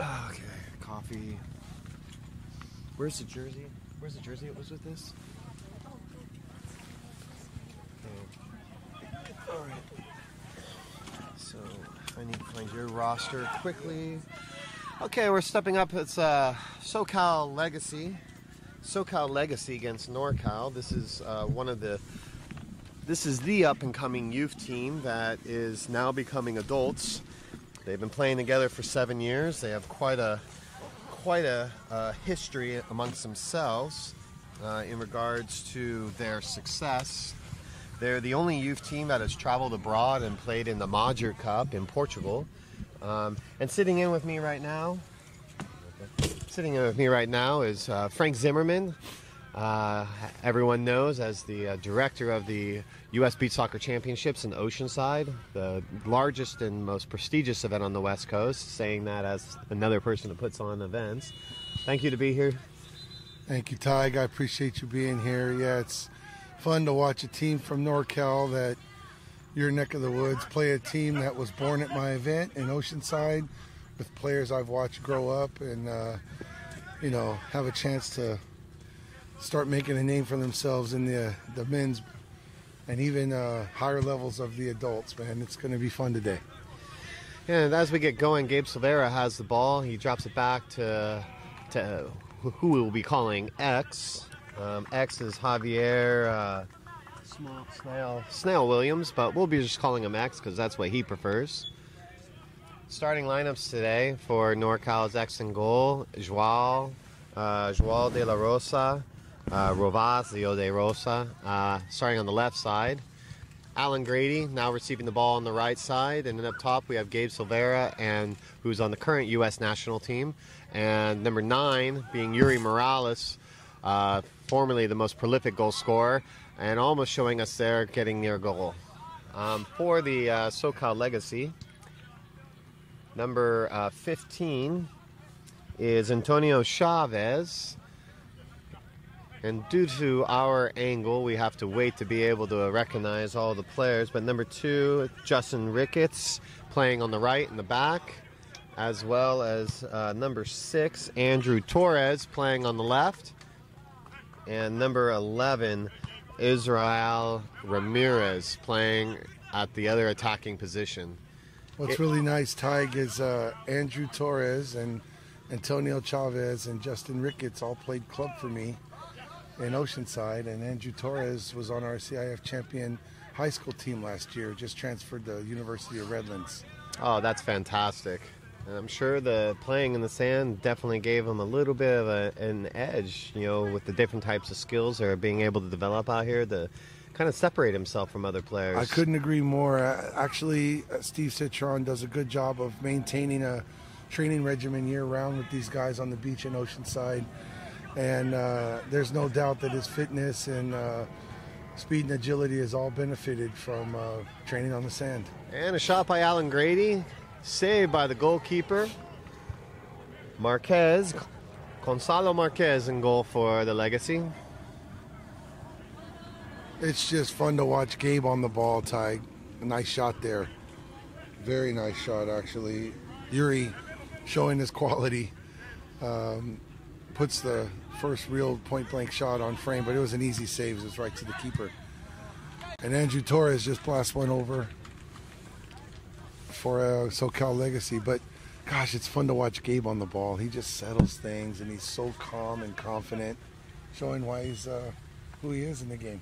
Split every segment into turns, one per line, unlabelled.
Okay, coffee. Where's the jersey? Where's the jersey it was with this? Okay. All right. So I need to find your roster quickly. Okay, we're stepping up. It's uh, SoCal Legacy. SoCal Legacy against NorCal. This is uh, one of the. This is the up and coming youth team that is now becoming adults. They've been playing together for seven years. They have quite a quite a history amongst themselves uh, in regards to their success. They're the only youth team that has traveled abroad and played in the Major Cup in Portugal. Um, and sitting in with me right now, sitting in with me right now is uh, Frank Zimmerman. Uh, everyone knows as the uh, director of the U.S. Beach Soccer Championships in Oceanside, the largest and most prestigious event on the West Coast. Saying that as another person that puts on events. Thank you to be here.
Thank you, Tig. I appreciate you being here. Yeah, it's fun to watch a team from NorCal that your neck of the woods play a team that was born at my event in Oceanside with players I've watched grow up and, uh, you know, have a chance to start making a name for themselves in the, the men's and even uh, higher levels of the adults, man. It's going to be fun today.
And as we get going, Gabe Silveira has the ball. He drops it back to, to who we will be calling X. Um, X is Javier uh, Snail, Snail Williams, but we'll be just calling him X because that's what he prefers. Starting lineups today for NorCal's X and goal: Joao, uh, Joao de la Rosa, uh, Rovazio de Rosa. Uh, starting on the left side, Alan Grady now receiving the ball on the right side, and then up top we have Gabe Silveira, and who's on the current U.S. national team, and number nine being Yuri Morales, uh, formerly the most prolific goal scorer, and almost showing us there getting near goal. Um, for the uh, SoCal Legacy, number uh, 15 is Antonio Chavez. And due to our angle, we have to wait to be able to recognize all the players. But number two, Justin Ricketts, playing on the right in the back, as well as uh, number six, Andrew Torres, playing on the left, and number 11, Israel Ramirez, playing at the other attacking position.
What's
It-
really nice, Tig, is uh, Andrew Torres and Antonio Chavez and Justin Ricketts all played club for me in Oceanside, and Andrew Torres was on our CIF champion high school team last year. Just transferred to the University of Redlands.
Oh, that's fantastic. And I'm sure the playing in the sand definitely gave him a little bit of a, an edge, you know, with the different types of skills they're being able to develop out here to kind of separate himself from other players.
I couldn't agree more. Uh, actually, uh, Steve Citron does a good job of maintaining a training regimen year round with these guys on the beach in Oceanside. And uh, there's no doubt that his fitness and uh, speed and agility has all benefited from uh, training on the sand.
And a shot by Alan Grady, saved by the goalkeeper. Marquez, Gonzalo Marquez in goal for the Legacy.
It's just fun to watch Gabe on the ball, Ty. A nice shot there. Very nice shot, actually. Yuri showing his quality. Um, puts the first real point blank shot on frame, but it was an easy save. It was right to the keeper. And Andrew Torres just blasts one over for a SoCal legacy. But gosh, it's fun to watch Gabe on the ball. He just settles things and he's so calm and confident, showing why he's uh, who he is in the game.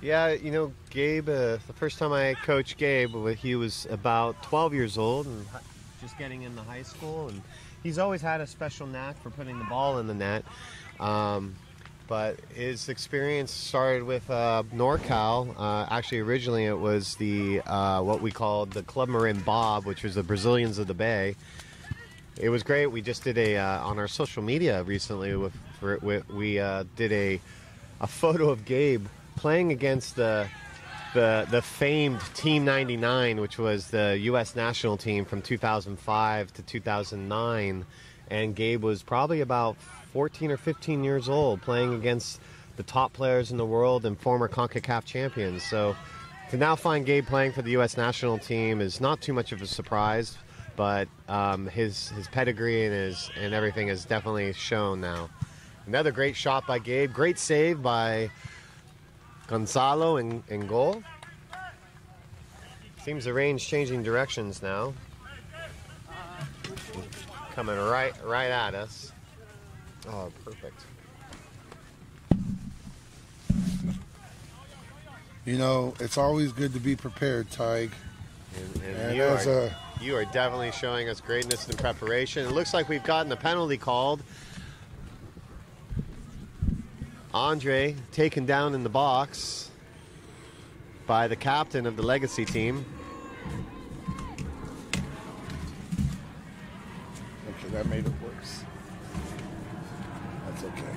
Yeah, you know, Gabe, uh, the first time I coached Gabe, uh, he was about 12 years old and just getting into high school. And he's always had a special knack for putting the ball in the net. Um, but his experience started with uh, NorCal. Uh, actually, originally it was the uh, what we called the Club Marin Bob, which was the Brazilians of the Bay. It was great. We just did a uh, on our social media recently. With, for, with we uh, did a a photo of Gabe playing against the the the famed Team 99, which was the U.S. national team from 2005 to 2009, and Gabe was probably about 14 or 15 years old, playing against the top players in the world and former CONCACAF champions. So to now find Gabe playing for the U.S. national team is not too much of a surprise. but um, his his pedigree and his and everything is definitely shown now. Another great shot by Gabe. Great save by Gonzalo in, in goal. Seems the range changing directions now. Coming right right at us. Oh, perfect.
You know, it's always good to be prepared, Tig.
And, and
And
you, are,
a-
you are definitely showing us greatness in preparation. It looks like we've gotten a penalty called. Andre taken down in the box by the captain of the legacy team.
Okay, that made it worse. That's okay.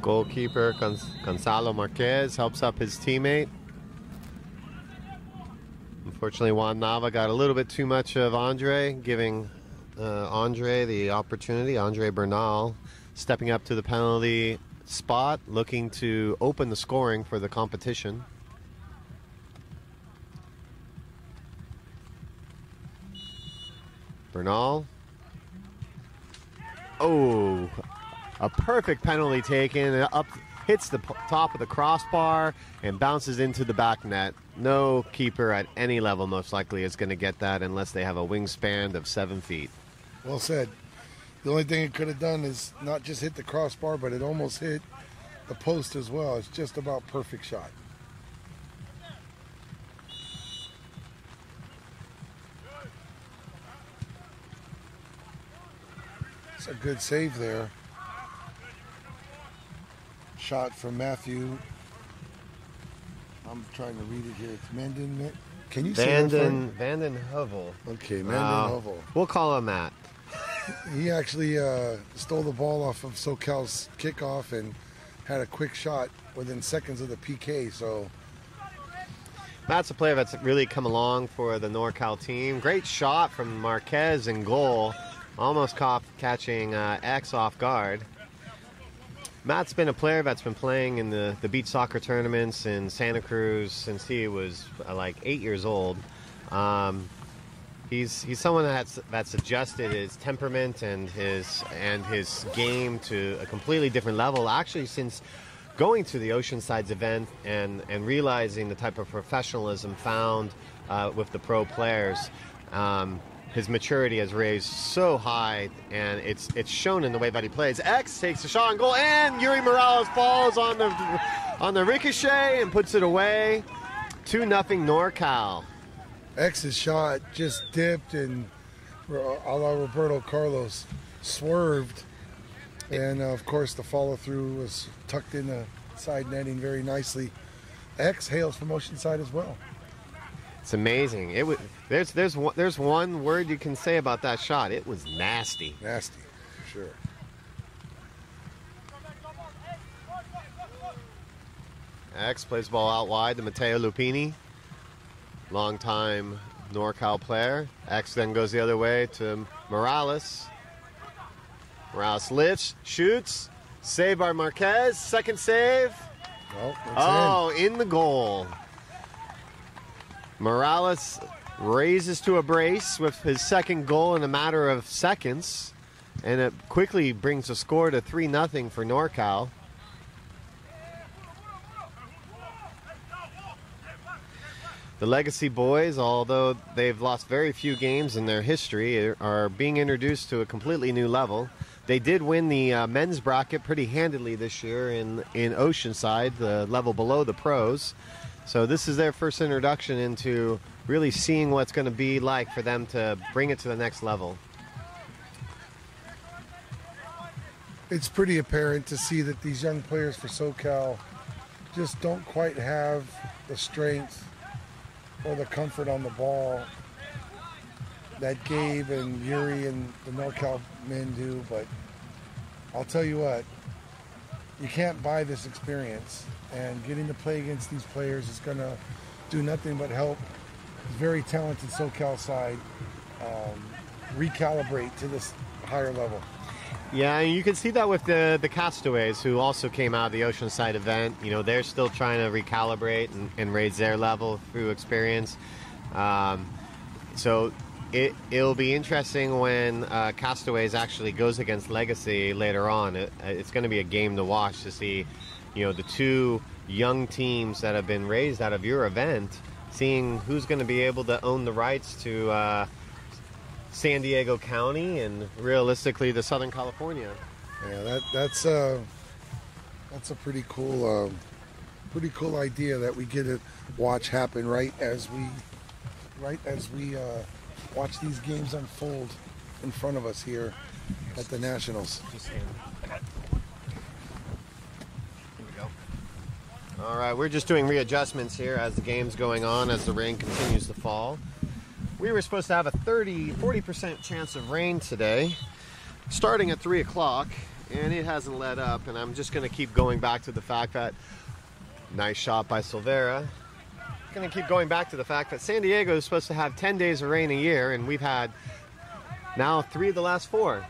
Goalkeeper Gonzalo Marquez helps up his teammate. Unfortunately, Juan Nava got a little bit too much of Andre, giving uh, Andre the opportunity. Andre Bernal stepping up to the penalty spot, looking to open the scoring for the competition. Bernal. Oh, a perfect penalty taken up hits the top of the crossbar and bounces into the back net no keeper at any level most likely is going to get that unless they have a wingspan of seven feet
Well said. The only thing it could have done is not just hit the crossbar, but it almost hit the post as well. It's just about perfect shot. It's a good save there. Shot from Matthew. I'm trying to read it here. It's Menden. Can you say that
vanden vanden Heuvel.
Okay, Menden
Wow.
Heuvel.
we'll call him that
He actually uh, stole the ball off of SoCal's kickoff and had a quick shot within seconds of the PK. So
Matt's a player that's really come along for the NorCal team. Great shot from Marquez in goal. Almost caught catching uh, X off guard. Matt's been a player that's been playing in the, the beach soccer tournaments in Santa Cruz since he was uh, like eight years old. Um, he's he's someone that's that's adjusted his temperament and his and his game to a completely different level. Actually, since going to the Oceansides event and and realizing the type of professionalism found uh, with the pro players. Um, his maturity has raised so high, and it's it's shown in the way that he plays. X takes a shot on goal, and Yuri Morales falls on the on the ricochet and puts it away. Two nothing NorCal.
X's shot just dipped and a la Roberto Carlos swerved. And uh, of course, the follow through was tucked in the side netting very nicely. X hails from Oceanside as well.
It's amazing. It was there's there's one, there's one word you can say about that shot. It was nasty.
Nasty, for sure.
X plays ball out wide to Matteo Lupini, longtime NorCal player. X then goes the other way to Morales. Morales lifts, shoots, saved by Marquez. Second save.
Well,
Oh, in the goal. Morales raises to a brace with his second goal in a matter of seconds, and it quickly brings the score to 3 0 for NorCal. The Legacy Boys, although they've lost very few games in their history, are being introduced to a completely new level. They did win the uh, men's bracket pretty handily this year in, in Oceanside, the level below the pros. So this is their first introduction into really seeing what's going to be like for them to bring it to the next level.
it's pretty apparent to see that these young players for SoCal just don't quite have the strength or the comfort on the ball that Gabe and Yuri and the NorCal men do. But I'll tell you what, you can't buy this experience, and getting to play against these players is going to do nothing but help very talented SoCal side um, recalibrate to this higher level.
Yeah, you can see that with the the castaways who also came out of the Oceanside event. You know, they're still trying to recalibrate and, and raise their level through experience. Um, so it it'll be interesting when uh, Castaways actually goes against Legacy later on. It, it's going to be a game to watch to see, you know, the two young teams that have been raised out of your event, seeing who's going to be able to own the rights to. Uh, San Diego County and realistically the Southern California.
Yeah, that that's uh, that's a pretty cool, um, pretty cool idea that we get to watch happen right as we, right as we uh, watch these games unfold in front of us here at the Nationals.
Here we go. All right, we're just doing readjustments here as the game's going on, as the rain continues to fall. We were supposed to have a 30, 40% chance of rain today, starting at 3 o'clock, and it hasn't let up. And I'm just going to keep going back to the fact that, nice shot by Silvera. Going to keep going back to the fact that San Diego is supposed to have 10 days of rain a year, and we've had now three of the last four.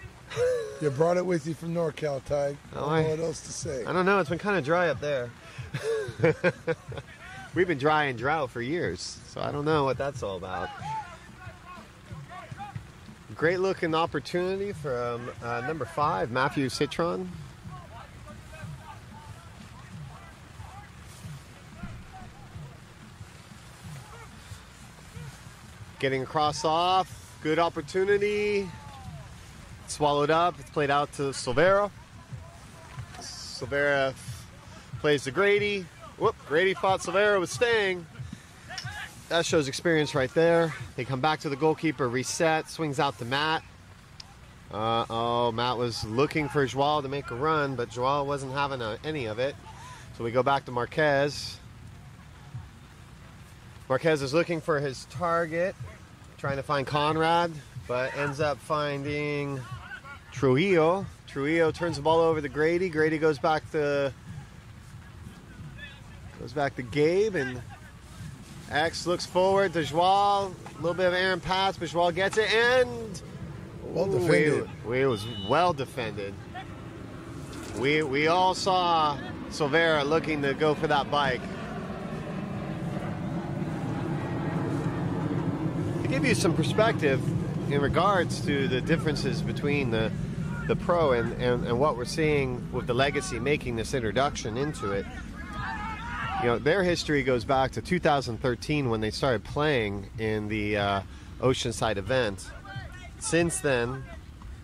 You brought it with you from NorCal, Ty. I don't
Oh,
know
I-
what else to say.
I don't know, it's been kind of dry up there. We've been dry and drought for years, so I don't know what that's all about. Great looking opportunity from uh, number five, Matthew Citron. Getting across off, good opportunity. Swallowed up, it's played out to Silvera. Silvera plays to Grady. Whoop, Grady fought Silvera with staying. That shows experience right there. They come back to the goalkeeper, reset, swings out to Matt. Uh, oh, Matt was looking for Joao to make a run, but Joao wasn't having a, any of it. So we go back to Marquez. Marquez is looking for his target, trying to find Conrad, but ends up finding Trujillo. Trujillo turns the ball over to Grady. Grady goes back to goes back to Gabe and X looks forward to Joao. A little bit of Aaron pass, but Joao gets it and
Well defended.
We, it was well defended. We we all saw Silvera looking to go for that bike. To give you some perspective in regards to the differences between the the pro and, and, and what we're seeing with the legacy making this introduction into it. You know, their history goes back to 2013 when they started playing in the uh, Oceanside event. Since then,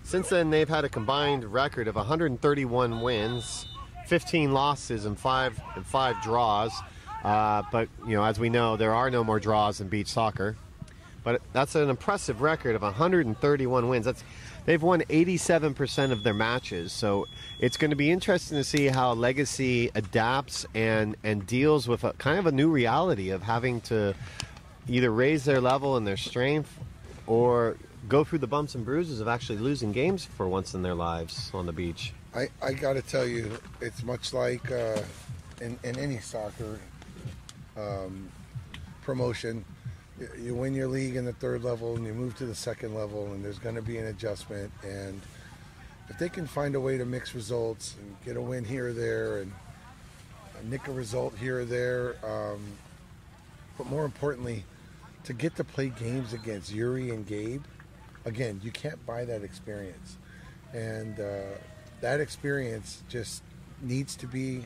since then they've had a combined record of 131 wins, 15 losses, and five and five draws. Uh, but you know, as we know, there are no more draws in beach soccer. But that's an impressive record of 131 wins. That's they've won 87% of their matches. So it's going to be interesting to see how Legacy adapts and and deals with a kind of a new reality of having to either raise their level and their strength or go through the bumps and bruises of actually losing games for once in their lives on the beach.
I, I got to tell you, it's much like uh, in, in any soccer um, promotion. You win your league in the third level and you move to the second level, and there's going to be an adjustment. And if they can find a way to mix results and get a win here or there and nick a result here or there, um, but more importantly, to get to play games against Yuri and Gabe, again, you can't buy that experience. And uh, that experience just needs to be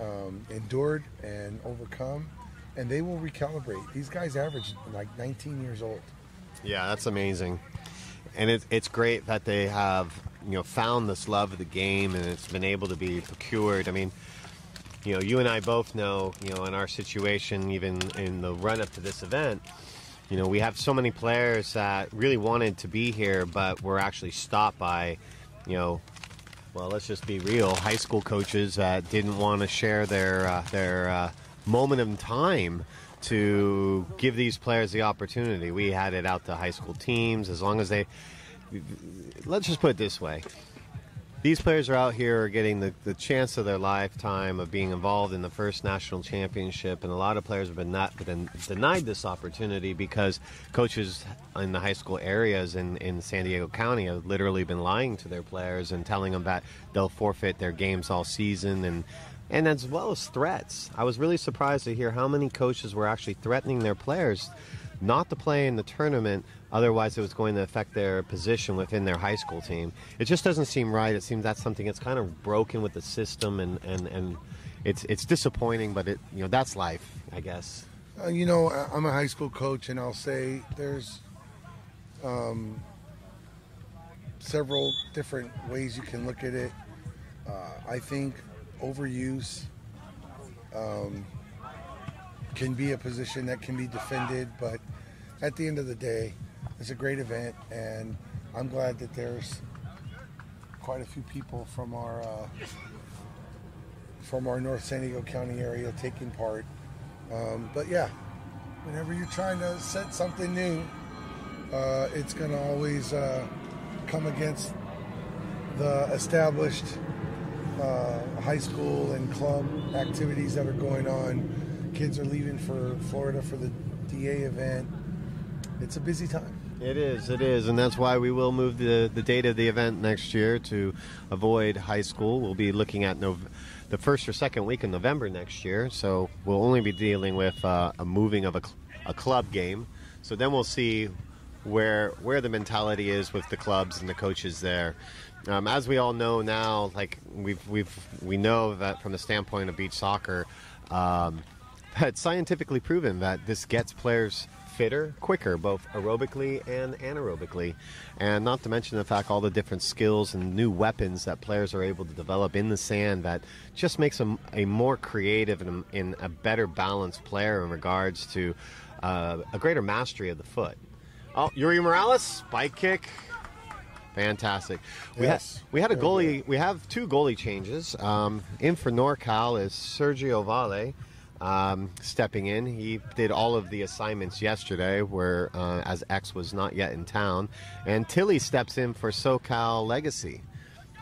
um, endured and overcome, and they will recalibrate. These guys average like 19 years old.
Yeah, that's amazing, and it's it's great that they have you know found this love of the game and it's been able to be procured. I mean, you know, you and I both know, you know, in our situation, even in the run up to this event, you know, we have so many players that really wanted to be here, but were actually stopped by, you know, well, let's just be real, high school coaches that didn't want to share their uh, their uh, moment in time to give these players the opportunity. We had it out to high school teams as long as they. Let's just put it this way: these players are out here getting the, the chance of their lifetime of being involved in the first national championship, and a lot of players have been not been denied this opportunity because coaches in the high school areas in, in San Diego County have literally been lying to their players and telling them that they'll forfeit their games all season and and as well as threats. I was really surprised to hear how many coaches were actually threatening their players not to play in the tournament otherwise it was going to affect their position within their high school team. It just doesn't seem right. It seems that's something that's kind of broken with the system and and, and it's it's disappointing but it you know that's life i guess.
Uh, you know i'm a high school coach and i'll say there's um, several different ways you can look at it. Uh, i think overuse um, can be a position that can be defended, but at the end of the day, it's a great event, and I'm glad that there's quite a few people from our uh, from our North San Diego County area taking part. Um, but yeah, whenever you're trying to set something new, uh, it's going to always uh, come against the established uh, high school and club activities that are going on kids are leaving for Florida for the DA event. It's a busy time.
It is, it is, and that's why we will move the, the date of the event next year to avoid high school. We'll be looking at the first or second week in November next year, so we'll only be dealing with uh, a moving of a, a club game. So then we'll see where where the mentality is with the clubs and the coaches there. Um, as we all know now, like we've we've we know that from the standpoint of beach soccer. Um, it's scientifically proven that this gets players fitter quicker, both aerobically and anaerobically. And not to mention the fact all the different skills and new weapons that players are able to develop in the sand that just makes them a more creative and a, and a better balanced player in regards to uh, a greater mastery of the foot. Oh, Yuri Morales, spike kick. Fantastic. We,
yes.
had, we had a goalie, we have two goalie changes. Um, in for NorCal is Sergio Valle um, stepping in. He did all of the assignments yesterday, where uh, as X was not yet in town, and Tilly steps in for SoCal Legacy.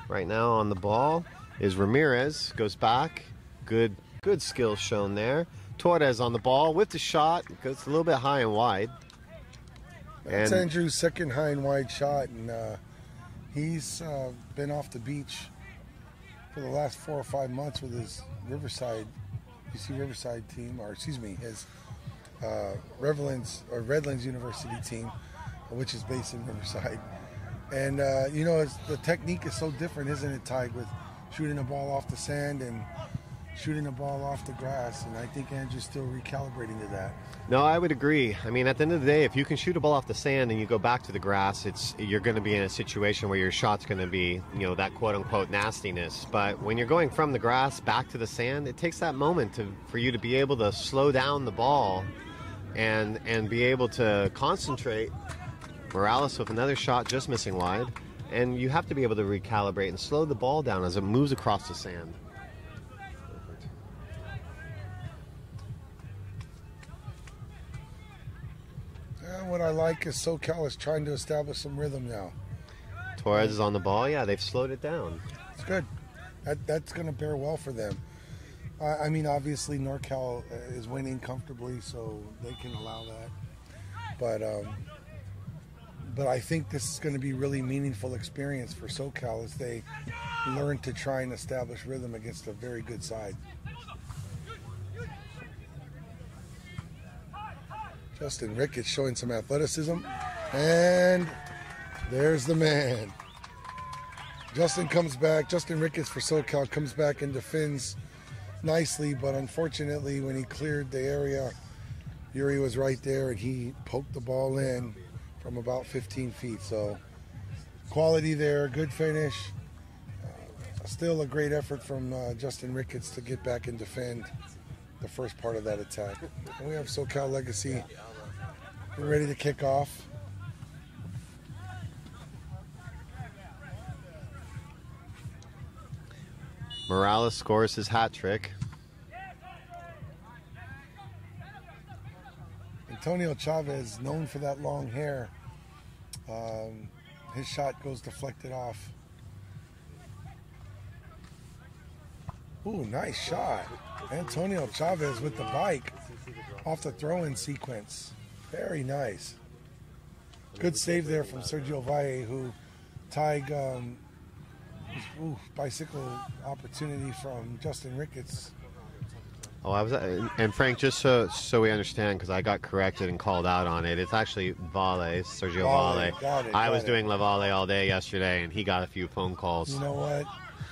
Right now on the ball is Ramirez. Goes back. Good, good skills shown there. Torres on the ball with the shot. Goes a little bit high and wide.
That's and, Andrew's second high and wide shot, and uh, he's uh, been off the beach for the last four or five months with his Riverside UC Riverside team, or excuse me, his uh, Redlands or Redlands University team, which is based in Riverside. And uh, you know, the technique is so different, isn't it, Tig, with shooting a ball off the sand and shooting a ball off the grass. And I think Andrew's still recalibrating to that.
No, I would agree. I mean, at the end of the day, if you can shoot a ball off the sand and you go back to the grass, it's you're going to be in a situation where your shot's going to be, you know, that quote unquote nastiness. But when you're going from the grass back to the sand, it takes that moment to for you to be able to slow down the ball and and be able to concentrate. Morales with another shot just missing wide, and you have to be able to recalibrate and slow the ball down as it moves across the sand.
What I like is SoCal is trying to establish some rhythm now.
Torres is on the ball. Yeah, they've slowed it down.
It's good. That, that's going to bear well for them. I, I mean, obviously, NorCal uh, is winning comfortably, so they can allow that. But um, but I think this is going to be really meaningful experience for SoCal as they learn to try and establish rhythm against a very good side. Justin Ricketts showing some athleticism. And there's the man. Justin comes back. Justin Ricketts for SoCal comes back and defends nicely, but unfortunately, when he cleared the area, Yuri was right there and he poked the ball in from about 15 feet. So, quality there, good finish. Uh, still a great effort from uh, Justin Ricketts to get back and defend the first part of that attack. And we have SoCal Legacy We're ready to kick off.
Morales scores his hat trick.
Antonio Chavez, known for that long hair, um, his shot goes deflected off. Ooh, nice shot. Antonio Chavez with the bike off the throw-in sequence. Very nice. Good save there from Sergio Valle, who tied um, ooh, bicycle opportunity from Justin Ricketts.
Oh, I was, and Frank, just so so we understand, because I got corrected and called out on it. It's actually Valle, Sergio
Valle,
Valle.
it,
I was
it.
doing La Valle all day yesterday, and he got a few phone calls.
You know what?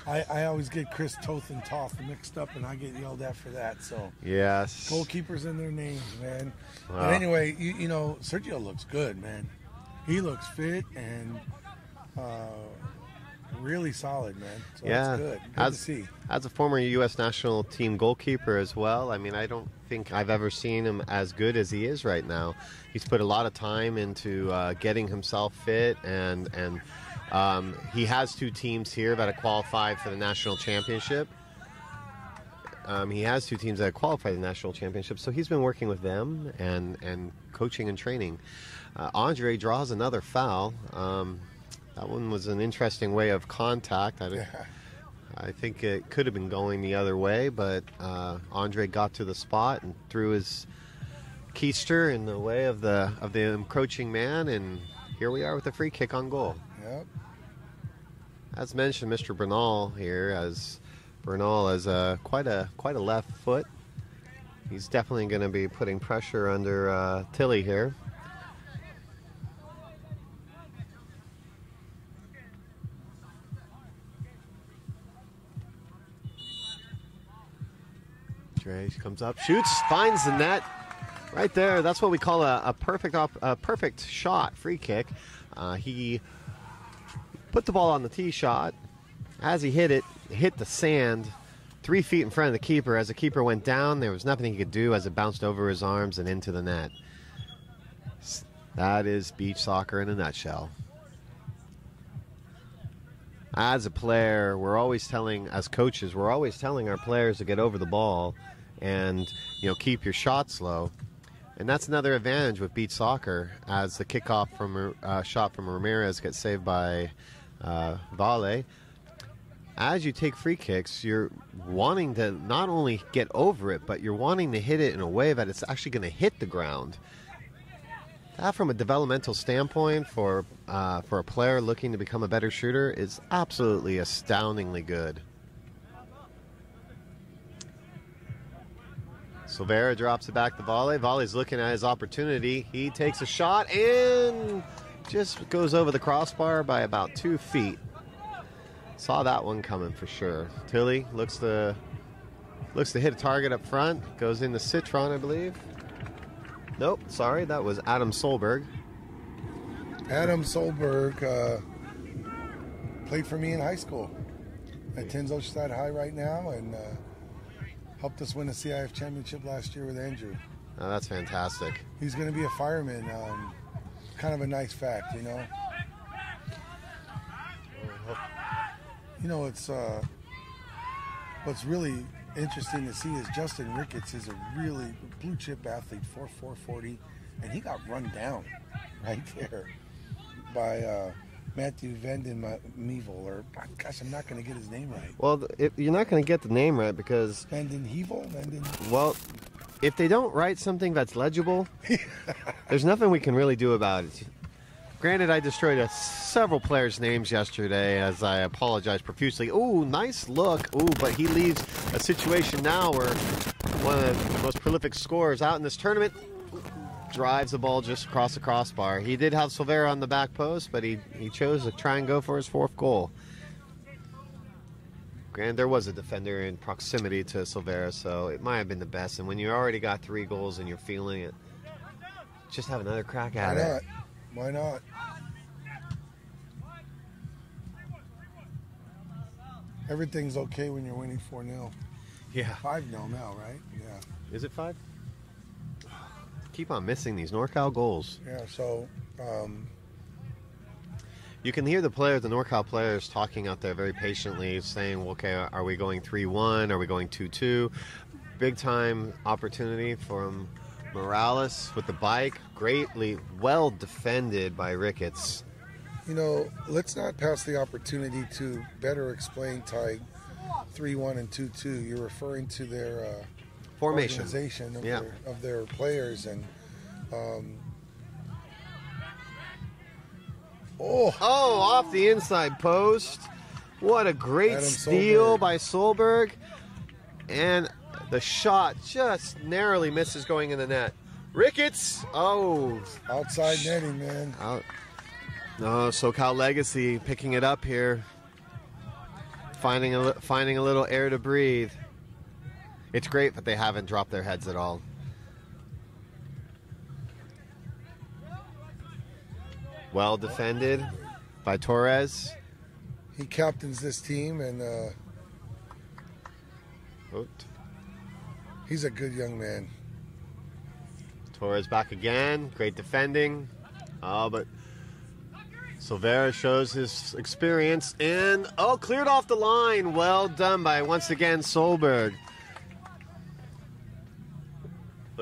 I, I always get Chris Toth and Toth mixed up, and I get yelled at for that. So
yes.
goalkeepers in their names, man.
Wow.
But anyway, you, you know, Sergio looks good, man. He looks fit and uh, really solid, man. So
yeah.
that's good. Good
as,
to see.
as a former U.S. national team goalkeeper as well, I mean, I don't think I've ever seen him as good as he is right now. He's put a lot of time into uh, getting himself fit, and and um, he has two teams here that have qualified for the national championship. Um, he has two teams that have qualified for the national championship, so he's been working with them and and coaching and training. Uh, Andre draws another foul. Um, that one was an interesting way of contact. I, don't- I think it could have been going the other way, but uh, Andre got to the spot and threw his keister in the way of the of the encroaching man, and here we are with a free kick on goal.
Yep.
As mentioned, Mr. Bernal here, as Bernal has a quite a quite a left foot. He's definitely going to be putting pressure under uh, Tilly here. Dre comes up, shoots, finds the net. Right there, that's what we call a, a perfect op, a perfect shot, free kick. Uh, he put the ball on the tee shot. As he hit it, hit the sand three feet in front of the keeper. As the keeper went down, there was nothing he could do as it bounced over his arms and into the net. That is beach soccer in a nutshell. As a player, we're always telling, as coaches, we're always telling our players to get over the ball and you know keep your shots low. And that's another advantage with beach soccer, as the kickoff from uh, shot from Ramirez gets saved by uh, Valle. As you take free kicks, you're wanting to not only get over it, but you're wanting to hit it in a way that it's actually going to hit the ground. That, from a developmental standpoint, for uh, for a player looking to become a better shooter, is absolutely astoundingly good. Silvera drops it back to Volley. Volley's looking at his opportunity. He takes a shot and just goes over the crossbar by about two feet. Saw that one coming for sure. Tilly looks to looks to hit a target up front. Goes into Citron, I believe. Nope, sorry, that was Adam Solberg.
Adam Solberg uh, played for me in high school at Tins Oceanside High right now and uh, helped us win the CIF championship last year with Andrew.
Oh, that's fantastic.
He's going to be a fireman. Um, kind of a nice fact, you know. You know, it's uh, what's really interesting to see is Justin Ricketts is a really blue chip athlete, 4 440, and he got run down right there by uh, Matthew Vanden or gosh, I'm not going to get his name right.
Well, you're not going to get the name right because,
Vanden Hevel? Vanden.
well, if they don't write something that's legible, there's nothing we can really do about it. Granted, I destroyed a, several players' names yesterday, as I apologize profusely. Ooh, nice look. Ooh, but he leaves a situation now where one of the most prolific scorers out in this tournament drives the ball just across the crossbar. He did have Silvera on the back post, but he, he chose to try and go for his fourth goal. Granted, there was a defender in proximity to Silvera, so it might have been the best. And when you already got three goals and you're feeling it, just have another crack
Why
at it.
not? Why not? Everything's okay when you're winning 4 0.
Yeah.
5 0 now, right? Yeah.
Is it five? Keep on missing these NorCal goals.
Yeah, so um,
You can hear the players, the NorCal players, talking out there very patiently, saying, well, "Okay, are we going three-one? Are we going two-two? Big time opportunity from Morales with the bike, greatly well defended by Ricketts.
you know, let's not pass the opportunity to better explain, Ty, three one and two two, you're referring to their uh,
Formation.
organization of,
Yeah.
their, of their players and. Um, oh,
Oh, off the inside post. What a great steal by Solberg. And the shot just narrowly misses going in the net. Ricketts. Oh,
outside netting, man.
out. No, SoCal Legacy picking it up here. Finding a, finding a little air to breathe. It's great that they haven't dropped their heads at all. Well defended by Torres.
He captains this team, and uh, he's a good young man.
Torres back again. Great defending. Oh, but Silvera shows his experience and oh, cleared off the line. Well done by once again Solberg.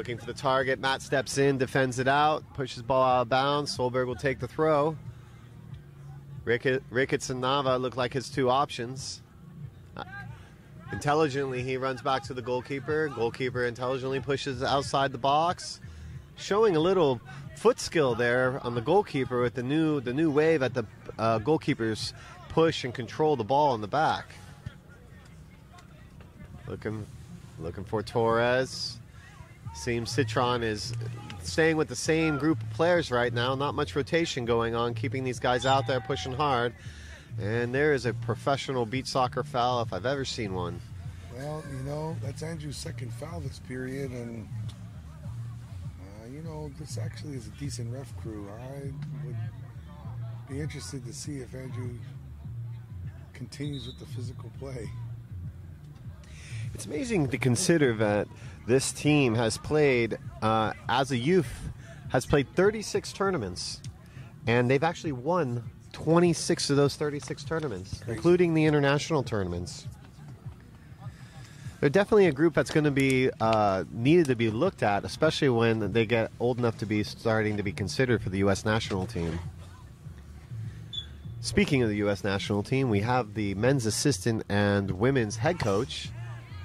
Looking for the target. Matt steps in, defends it out, pushes ball out of bounds. Solberg will take the throw. Rickett, Ricketts and Nava look like his two options. Intelligently, he runs back to the goalkeeper. Goalkeeper intelligently pushes outside the box showing a little foot skill there on the goalkeeper with the new the new wave at the uh, goalkeepers push and control the ball in the back. Looking looking for Torres. Seems Citron is staying with the same group of players right now. Not much rotation going on, keeping these guys out there pushing hard. And there is a professional beach soccer foul if I've ever seen one.
Well, you know, that's Andrew's second foul this period, and uh, you know, this actually is a decent ref crew. I would be interested to see if Andrew continues with the physical play.
It's amazing to consider that this team has played, uh, as a youth, has played 36 tournaments, and they've actually won 26 of those 36 tournaments, including the international tournaments. They're definitely a group that's going to be uh, needed to be looked at, especially when they get old enough to be starting to be considered for the U.S. national team. Speaking of the U.S. national team, we have the men's assistant and women's head coach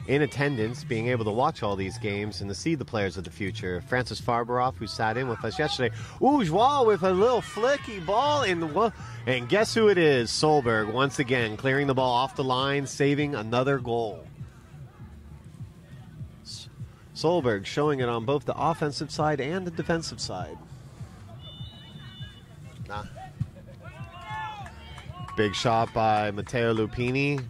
in attendance, being able to watch all these games and to see the players of the future. Francis Farberoff, who sat in with us yesterday. Ooh, with a little flicky ball in the and guess who it is? Solberg once again clearing the ball off the line, saving another goal. Solberg showing it on both the offensive side and the defensive side. Nah. Big shot by Matteo Lupini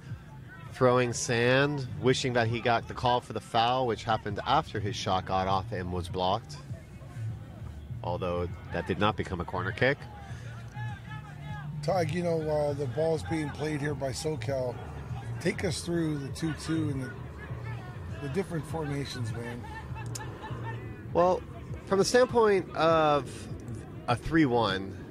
throwing sand, wishing that he got the call for the foul, which happened after his shot got off and was blocked. Although that did not become a corner kick.
Tag, you know, while the ball's being played here by SoCal, take us through the 2 2 and the, the different formations, man.
Well, from the standpoint of a 3 1,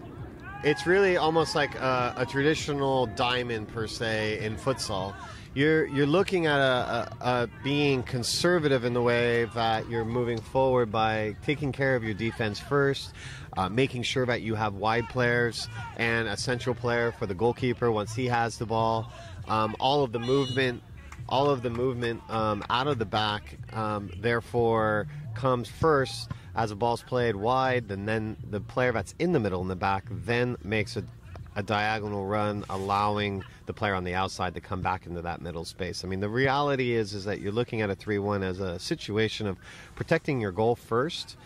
it's really almost like a, a traditional diamond per se in futsal. You're you're looking at a, a, a being conservative in the way that you're moving forward by taking care of your defense first, uh, making sure that you have wide players and a central player for the goalkeeper once he has the ball. Um, all of the movement all of the movement um, out of the back, um, therefore, comes first as a ball's played wide, and then the player that's in the middle in the back then makes a, a diagonal run, allowing the player on the outside to come back into that middle space. I mean, the reality is is that you're looking at a 3-1 as a situation of protecting your goal first,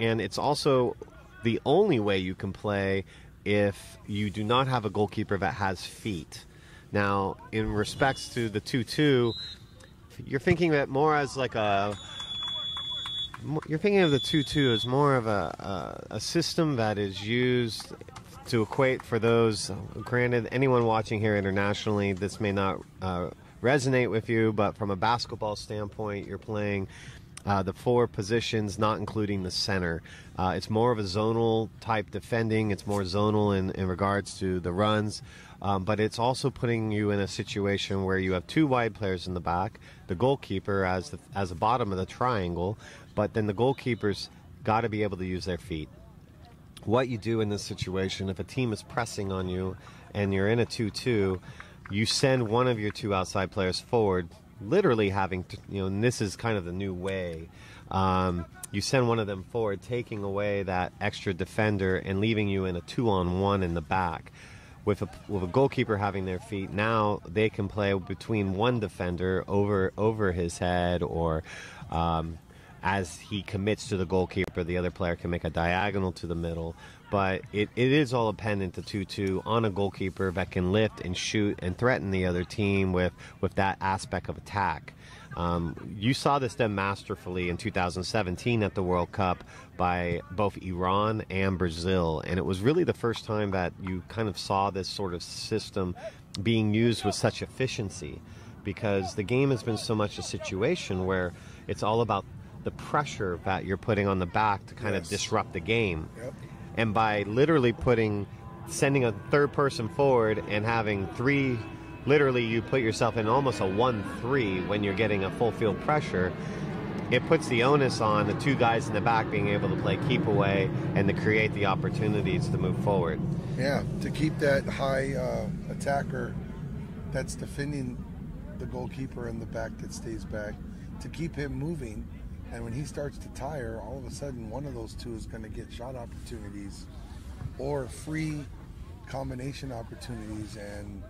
and it's also the only way you can play if you do not have a goalkeeper that has feet. Now, in respects to the 2 2, you're thinking that more as like a. You're thinking of the 2 2 as more of a, a, a system that is used to equate for those. Granted, anyone watching here internationally, this may not uh, resonate with you, but from a basketball standpoint, you're playing uh, the four positions, not including the center. Uh, it's more of a zonal type defending. It's more zonal in, in regards to the runs, um, but it's also putting you in a situation where you have two wide players in the back, the goalkeeper as the, as the bottom of the triangle, but then the goalkeepers got to be able to use their feet. What you do in this situation, if a team is pressing on you and you're in a 2 2, you send one of your two outside players forward, literally having to, you know, and this is kind of the new way. Um, you send one of them forward, taking away that extra defender and leaving you in a two on one in the back. With a, with a goalkeeper having their feet, now they can play between one defender over over his head, or um, as he commits to the goalkeeper, the other player can make a diagonal to the middle. But it, it is all dependent to 2 2 on a goalkeeper that can lift and shoot and threaten the other team with, with that aspect of attack. Um, you saw this done masterfully in 2017 at the World Cup by both Iran and Brazil, and it was really the first time that you kind of saw this sort of system being used with such efficiency because the game has been so much a situation where it's all about the pressure that you're putting on the back to kind
Yes.
of disrupt the game.
Yep.
And by literally putting, sending a third person forward and having three, literally you put yourself in almost a 1 3 when you're getting a full field pressure. It puts the onus on the two guys in the back being able to play keep away and to create the opportunities to move forward.
Yeah, to keep that high uh, attacker that's defending the goalkeeper in the back that stays back, to keep him moving. And when he starts to tire, all of a sudden one of those two is going to get shot opportunities or free combination opportunities. And,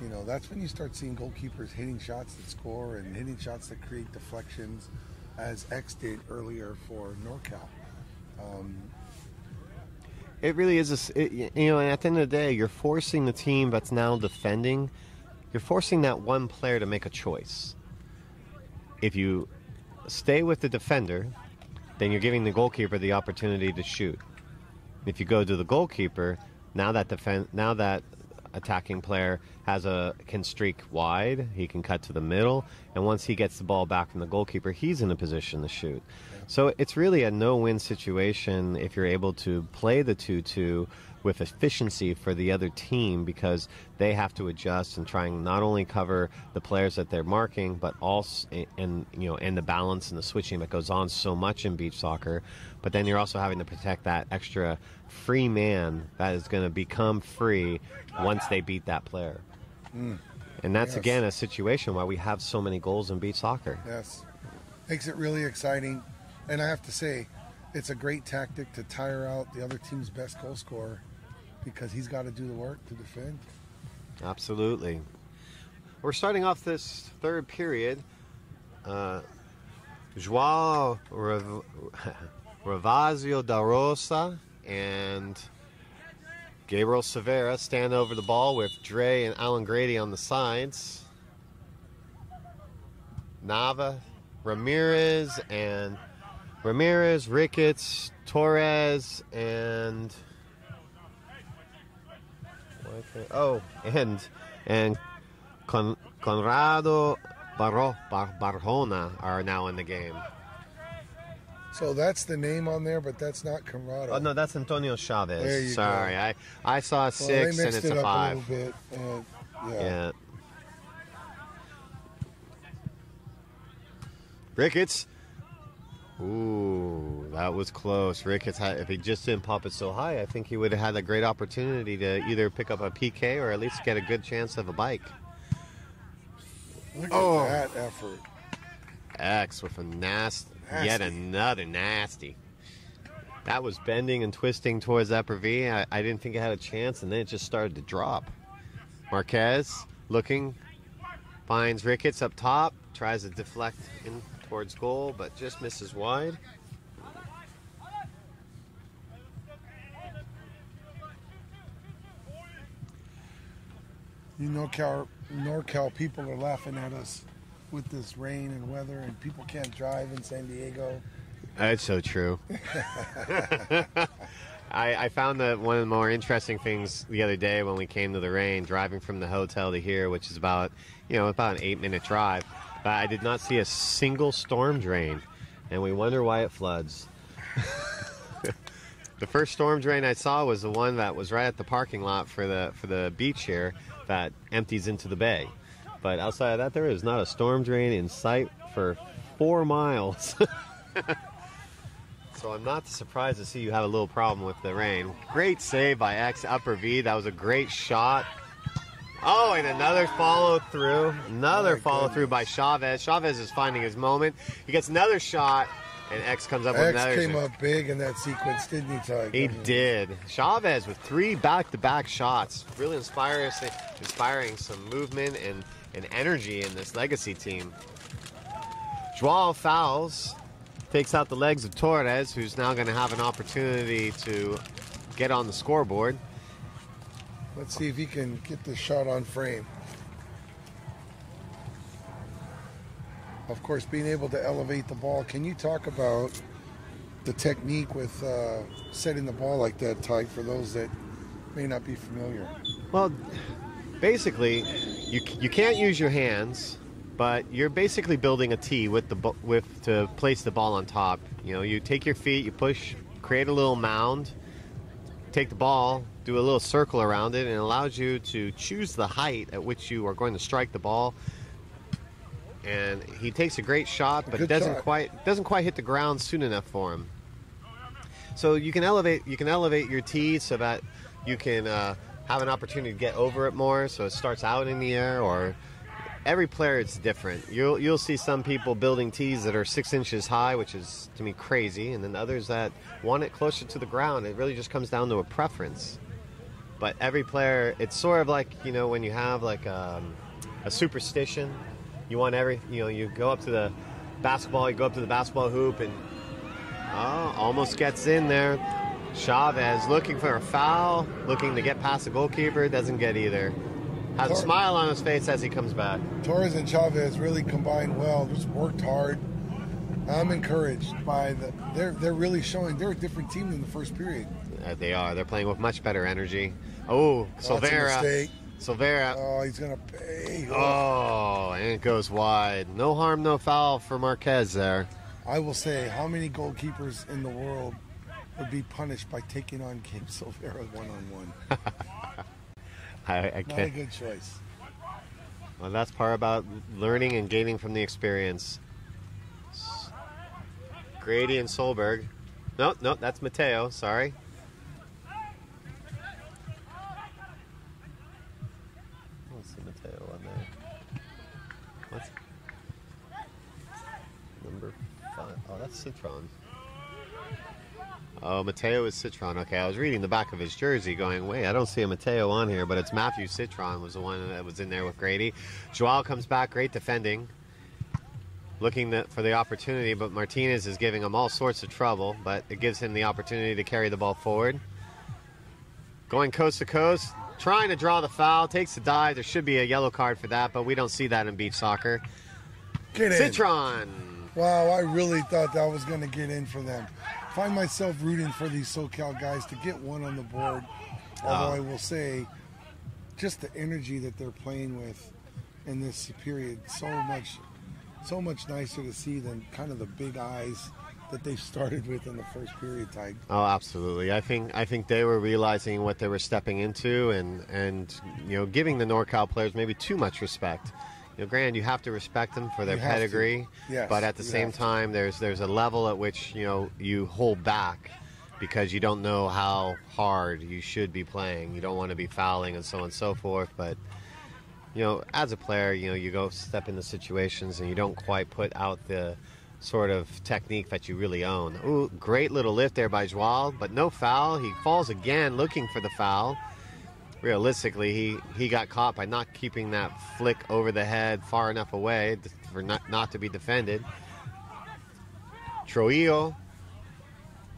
you know, that's when you start seeing goalkeepers hitting shots that score and hitting shots that create deflections, as X did earlier for NorCal. Um,
It really is, a it, you know, and at the end of the day, you're forcing the team that's now defending, you're forcing that one player to make a choice. If you stay with the defender, then you're giving the goalkeeper the opportunity to shoot. If you go to the goalkeeper, now that defend, now that attacking player has a can streak wide, he can cut to the middle, and once he gets the ball back from the goalkeeper, he's in a position to shoot. So it's really a no-win situation if you're able to play the 2-2 with efficiency for the other team because they have to adjust and try and not only cover the players that they're marking, but also and you know and the balance and the switching that goes on so much in beach soccer. But then you're also having to protect that extra free man that is going to become free once they beat that player. Mm. And that's
Yes.
again a situation why we have so many goals in beach soccer.
Yes. Makes it really exciting. And I have to say, it's a great tactic to tire out the other team's best goal scorer because he's got to do the work to defend.
Absolutely. We're starting off this third period. Uh, Joao Rav- Ravazio da Rosa and Gabriel Severa stand over the ball with Dre and Alan Grady on the sides. Nava, Ramirez, and Ramirez, Ricketts, Torres, and oh, and and Con, Conrado Barro, Bar, Barjona are now in the game.
So that's the name on there, but that's not Conrado.
Oh no, that's Antonio Chavez.
There you
Sorry,
go.
I I saw a six
they
and it's
it
a five.
a bit. And, yeah.
Yeah. Ricketts. Ooh, that was close. Rick Ricketts had, if he just didn't pop it so high, I think he would have had a great opportunity to either pick up a PK or at least get a good chance of a bike.
Look
Oh.
at that effort.
X with a nasty, yet another nasty. That was bending and twisting towards upper V. I, I didn't think it had a chance, and then it just started to drop. Marquez looking, finds Ricketts up top, tries to deflect in towards goal, but just misses wide.
You know, Cal, NorCal people are laughing at us with this rain and weather, and people can't drive in San Diego.
That's so true. I, I found that one of the more interesting things the other day when we came to the rain, driving from the hotel to here, which is about, you know, about an eight minute drive. I did not see a single storm drain, and we wonder why it floods. the first storm drain I saw was the one that was right at the parking lot for the for the beach here that empties into the bay. But outside of that, there is not a storm drain in sight for four miles. So I'm not surprised to see you have a little problem with the rain. Great save by X Upper V. That was a great shot. Oh, and another follow through. Another
My
follow through by. Chavez. Chavez is finding his moment. He gets another shot, and X comes up with
X
another
came
shot.
up big in that sequence, didn't he, Ty?
He did. Chavez with three back-to-back shots, really inspiring, inspiring some movement and, and energy in this legacy team. Joao fouls, takes out the legs of Torres, who's now going to have an opportunity to get on the scoreboard.
Let's see if he can get this shot on frame. Of course, being able to elevate the ball. Can you talk about the technique with uh, setting the ball like that, Ty, for those that may not be familiar?
Well, basically, you you can't use your hands, but you're basically building a tee with the with to place the ball on top. You know, you take your feet, you push, create a little mound, take the ball, do a little circle around it, and it allows you to choose the height at which you are going to strike the ball. And he takes a great shot, but
Good
doesn't
shot.
quite doesn't quite hit the ground soon enough for him. So you can elevate you can elevate your tee so that you can uh, have an opportunity to get over it more. So it starts out in the air, or every player it's different. You'll you'll see some people building tees that are six inches high, which is to me crazy, and then others that want it closer to the ground. It really just comes down to a preference. But every player, it's sort of like you know when you have like um, a superstition. You want every you know you go up to the basketball, you go up to the basketball hoop, and Oh, almost gets in there. Chavez looking for a foul, looking to get past the goalkeeper, doesn't get either. Has a smile on his face as he comes back.
Torres and Chavez really combined well. Just worked hard. I'm encouraged by the. They're they're really showing they're a different team than the first period.
Uh, they are. They're playing with much better energy. Oh, Silvera. Silvera.
Oh, he's gonna pay.
Oh, and it goes wide. No harm, no foul for Marquez there.
I will say, how many goalkeepers in the world would be punished by taking on Kim Silvera one on one?
I, I
Not a good choice.
Well, that's part about learning and gaining from the experience. Grady and Solberg. No, no, that's Mateo. Sorry. I don't see Mateo on there. What's number five? Oh, that's Citron. Oh, Mateo is Citron. Okay, I was reading the back of his jersey going, wait, I don't see a Mateo on here, but it's Matthew Citron was the one that was in there with Grady. Joao comes back, great defending. Looking the, for the opportunity, but Martinez is giving him all sorts of trouble, but it gives him the opportunity to carry the ball forward. Going coast to coast, trying to draw the foul, takes the dive. There should be a yellow card for that, but we don't see that in beach soccer.
Get in.
Citron!
Wow, I really thought that was going to get in for them. I find myself rooting for these SoCal guys to get one on the board. Although
Oh.
I will say, just the energy that they're playing with in this period, so much, so much nicer to see than kind of the big eyes that they started with in the first period. Ty.
Oh, absolutely. I think I think they were realizing what they were stepping into, and and you know, giving the NorCal players maybe too much respect. You know, granted, you have to respect them for their
You
pedigree,
Yes,
but at the same time, there's there's a level at which you know you hold back because you don't know how hard you should be playing. You don't want to be fouling and so on and so forth. But you know, as a player, you know, you go step into situations and you don't quite put out the sort of technique that you really own. Ooh, great little lift there by Joao, but no foul. He falls again looking for the foul. Realistically, he, he got caught by not keeping that flick over the head far enough away for not, not to be defended. Trujillo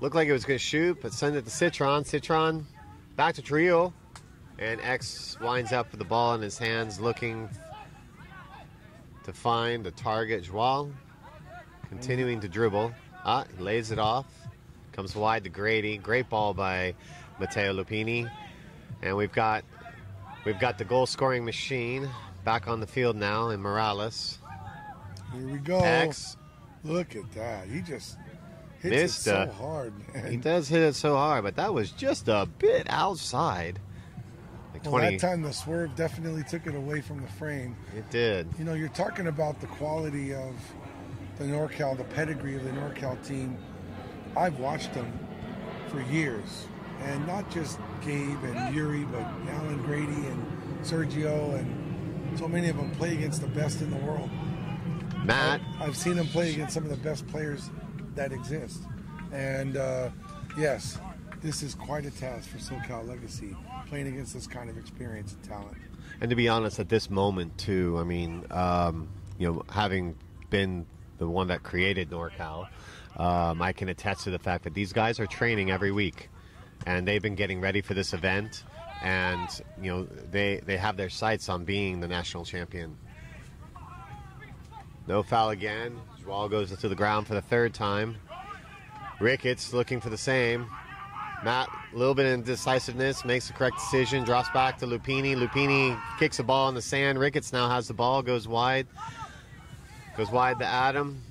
looked like it was going to shoot, but send it to Citron. Citron back to Trujillo. And X winds up with the ball in his hands, looking to find the target. Joao continuing to dribble. Ah, lays it off. Comes wide to Grady. Great ball by Matteo Lupini. And we've got we've got the goal scoring machine back on the field now in Morales.
Here we go.
X.
Look at that. He just hits
Missed,
it so
uh,
hard, man.
He does hit it so hard, but that was just a bit outside. Like
Well,
20.
that time the swerve definitely took it away from the frame.
It did.
You know, you're talking about the quality of the NorCal, the pedigree of the NorCal team. I've watched them for years, and not just Gabe and Yuri, but Alan Grady and Sergio, and so many of them play against the best in the world.
Matt,
I've seen them play against some of the best players that exist. And uh, yes, this is quite a task for SoCal Legacy, playing against this kind of experience and talent.
and to be honest, at this moment too, I mean, um, you know, having been the one that created NorCal, um, I can attest to the fact that these guys are training every week, and they've been getting ready for this event, and you know, they they have their sights on being the national champion. No foul again. Joao goes to the ground for the third time. Ricketts looking for the same. Matt, a little bit of indecisiveness, makes the correct decision, drops back to Lupini. Lupini kicks the ball in the sand. Ricketts now has the ball, goes wide. Goes wide to Adam.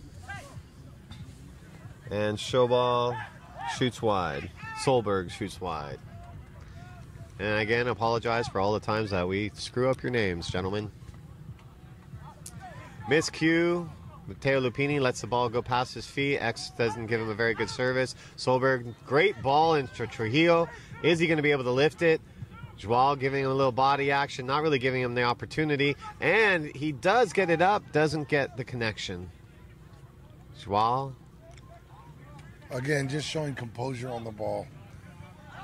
And Showball shoots wide. Solberg shoots wide. And again, apologize for all the times that we screw up your names, gentlemen. Miss Q. Matteo Lupini lets the ball go past his feet. X doesn't give him a very good service. Solberg, great ball into Trujillo. Is he going to be able to lift it? Joao giving him a little body action, not really giving him the opportunity. And he does get it up, doesn't get the connection. Joao,
Again, just showing composure on the ball.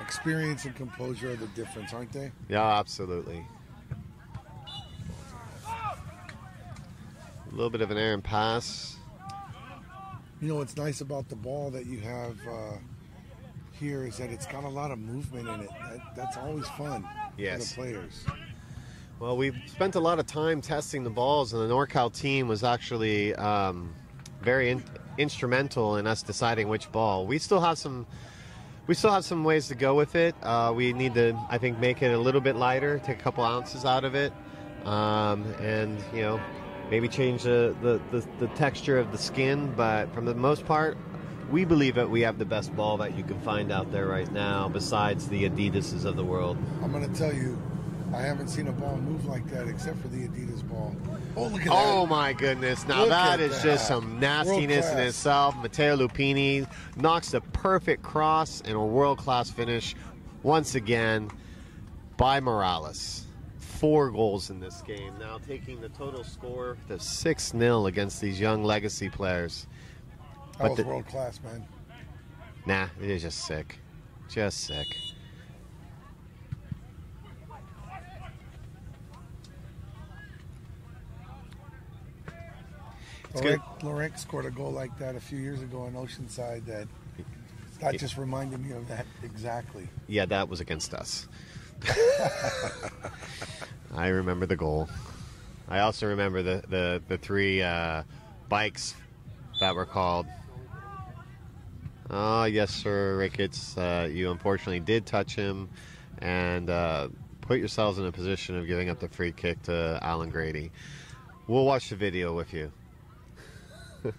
Experience and composure are the difference, aren't they?
yeah, absolutely. A little bit of an errant pass.
You know what's nice about the ball that you have uh, here is that it's got a lot of movement in it. That, that's always fun
Yes.
for the players.
Well, we've spent a lot of time testing the balls, and the NorCal team was actually um, very in- instrumental in us deciding which ball. We still have some. We still have some ways to go with it. Uh, we need to, I think, make it a little bit lighter, take a couple ounces out of it, um, and you know, maybe change the, the, the, the texture of the skin. But from the most part, we believe that we have the best ball that you can find out there right now, besides the Adidases of the world.
I'm going to tell you, I haven't seen a ball move like that except for the Adidas ball. Oh, look at
Oh my goodness! Now
Look
that just some nastiness in itself. Matteo Lupini knocks the perfect cross and a world-class finish once again by Morales. Four goals in this game. Now taking the total score to six 0 against these young legacy players.
That
but
was
the-
world class, man.
Nah, it is just sick, just sick.
Lorek, Lorek scored a goal like that a few years ago in Oceanside that that just reminded me of that exactly.
Yeah, that was against us. I remember the goal. I also remember the the, the three uh, bikes that were called. Oh yes, sir, Ricketts. Uh, you unfortunately did touch him, and uh, put yourselves in a position of giving up the free kick to Alan Grady. We'll watch the video with you.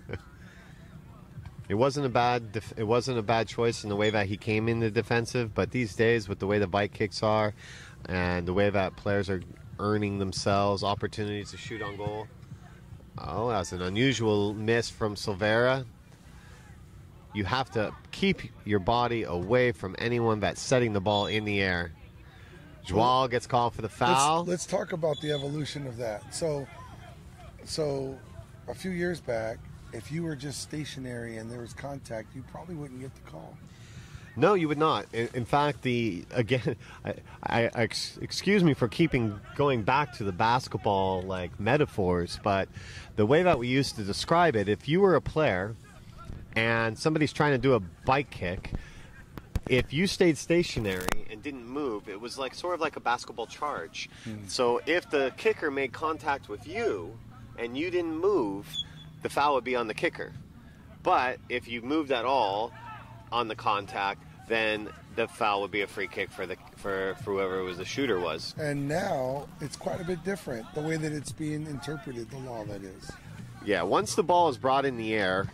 It wasn't a bad. Def- it wasn't a bad choice in the way that he came in the defensive. But these days, with the way the bike kicks are, and the way that players are earning themselves opportunities to shoot on goal. Oh, that's an unusual miss from Silvera. You have to keep your body away from anyone that's setting the ball in the air. Joao gets called for the foul.
Let's, let's talk about the evolution of that. So, so a few years back, if you were just stationary and there was contact, you probably wouldn't get the call.
No, you would not. In, in fact, the again, I, I, I ex, excuse me for keeping going back to the basketball like metaphors, but the way that we used to describe it, if you were a player and somebody's trying to do a bike kick, if you stayed stationary and didn't move, it was like sort of like a basketball charge. Hmm. So if the kicker made contact with you and you didn't move, the foul would be on the kicker. But if you moved at all on the contact, then the foul would be a free kick for the for, for whoever it was the shooter was.
And now it's quite a bit different the way that it's being interpreted, the law that is.
Yeah, once the ball is brought in the air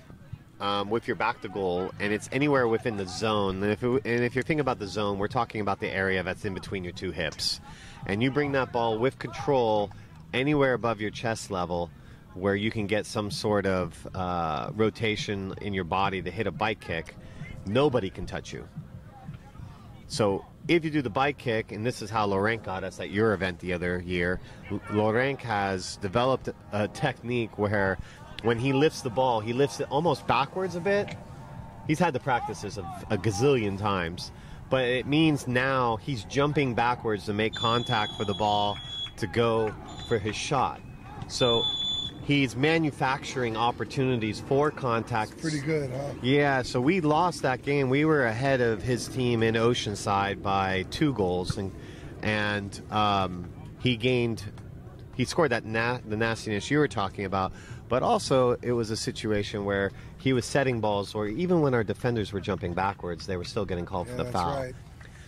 um, with your back to goal, and it's anywhere within the zone, and if, it, and if you're thinking about the zone, we're talking about the area that's in between your two hips. And you bring that ball with control anywhere above your chest level where you can get some sort of uh, rotation in your body to hit a bike kick, nobody can touch you. So if you do the bike kick, and this is how Laurent got us at your event the other year, Laurent has developed a technique where when he lifts the ball, he lifts it almost backwards a bit. He's had the practices of a gazillion times, but it means now he's jumping backwards to make contact for the ball to go for his shot. So he's manufacturing opportunities for contact.
Pretty good, huh?
Yeah, so we lost that game. We were ahead of his team in Oceanside by two goals, and and um, he gained, he scored that na- the nastiness you were talking about. But also, it was a situation where he was setting balls, or even when our defenders were jumping backwards, they were still getting called
Yeah,
for the foul.
right.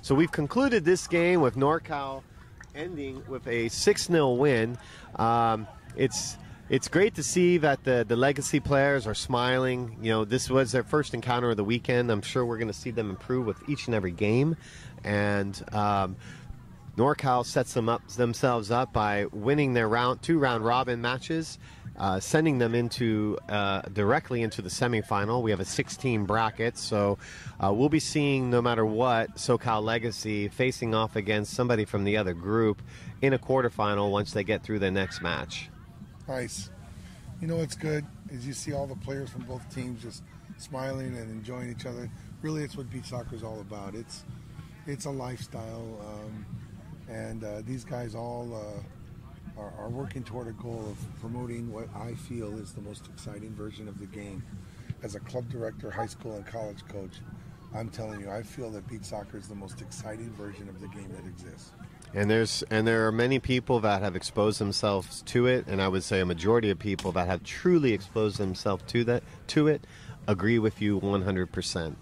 So we've concluded this game with NorCal ending with a 6 0 win. Um, it's it's great to see that the, the legacy players are smiling. You know, this was their first encounter of the weekend. I'm sure we're going to see them improve with each and every game. And um, NorCal sets them up themselves up by winning their round two round robin matches, uh, sending them into uh, directly into the semifinal. We have a 16 bracket, so uh, we'll be seeing no matter what SoCal Legacy facing off against somebody from the other group in a quarterfinal once they get through the next match.
Nice. You know what's good is you see all the players from both teams just smiling and enjoying each other. Really, it's what beach soccer is all about. It's it's a lifestyle, um, and uh, these guys all uh, are, are working toward a goal of promoting what I feel is the most exciting version of the game. As a club director, high school and college coach, I'm telling you, I feel that beach soccer is the most exciting version of the game that exists.
And there's and there are many people that have exposed themselves to it, and I would say a majority of people that have truly exposed themselves to that to it agree with you 100%.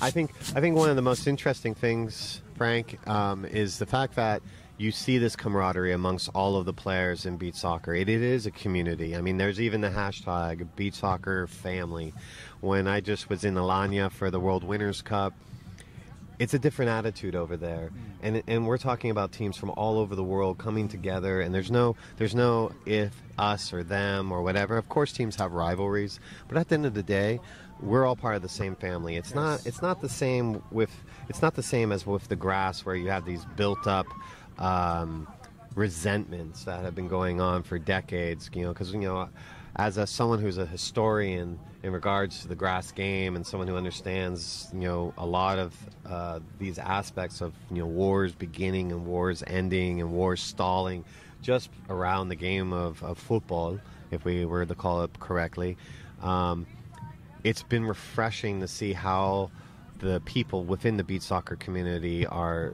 I think I think one of the most interesting things, Frank, um, is the fact that you see this camaraderie amongst all of the players in beach soccer. It, it is a community. I mean, there's even the hashtag beach soccer family. When I just was in Alanya for the World Winners Cup, it's a different attitude over there. And and we're talking about teams from all over the world coming together and there's no there's no if us or them or whatever. Of course teams have rivalries but at the end of the day we're all part of the same family. It's not it's not the same with it's not the same as with the grass where you have these built up um, resentments that have been going on for decades you know because you know as a someone who's a historian in regards to the grass game and someone who understands you know a lot of uh, these aspects of you know wars beginning and wars ending and wars stalling just around the game of, of football if we were to call it correctly. Um, it's been refreshing to see how the people within the beach soccer community are